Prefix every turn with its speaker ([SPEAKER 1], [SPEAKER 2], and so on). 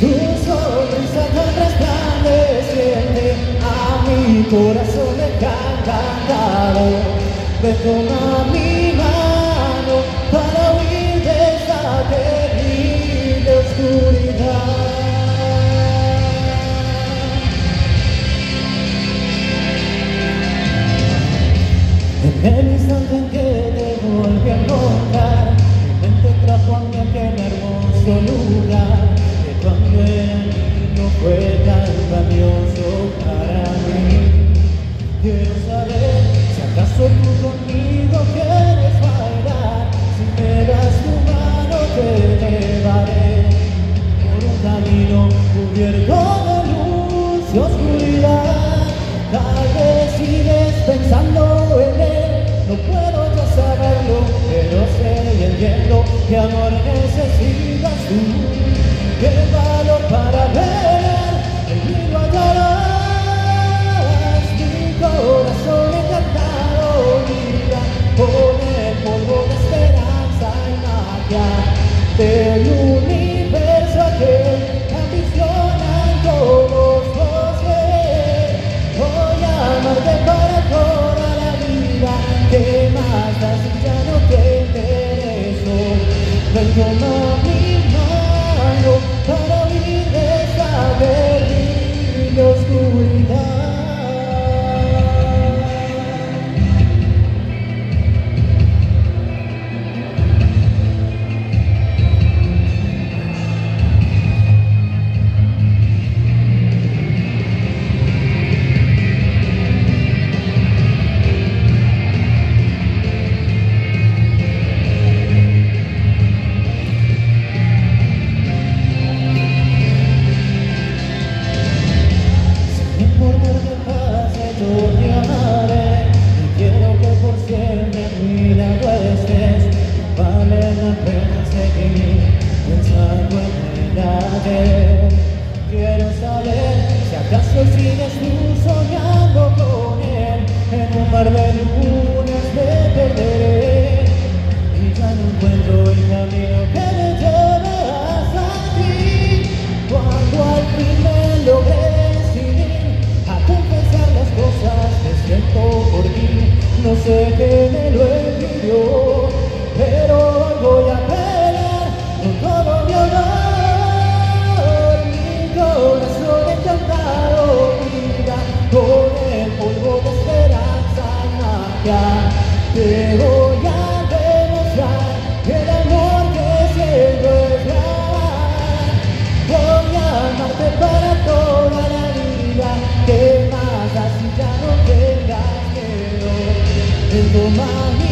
[SPEAKER 1] Tu sonrisa tan resplandeciente a mi corazón encantado. Ven toma mi si acaso tú conmigo quieres bailar, si me das tu mano te llevaré por un camino cubierto de luz y oscuridad. Tal vez sigues pensando en él, no puedo ya saberlo, pero sé y entiendo que amor necesitas tú. Que valor para ver, Tell me now. Quiero saber si acaso sigues tú soñando con él. En un mar de lunas me perderé Y ya no encuentro el camino que me lleve hasta ti. Cuando al fin me logré decidir a confesar las cosas que siento por ti. No sé qué me lo envidió Pero Te voy a demostrar el amor que siento es Voy a amarte para toda la vida Que más da si ya no tengas miedo. En tu mano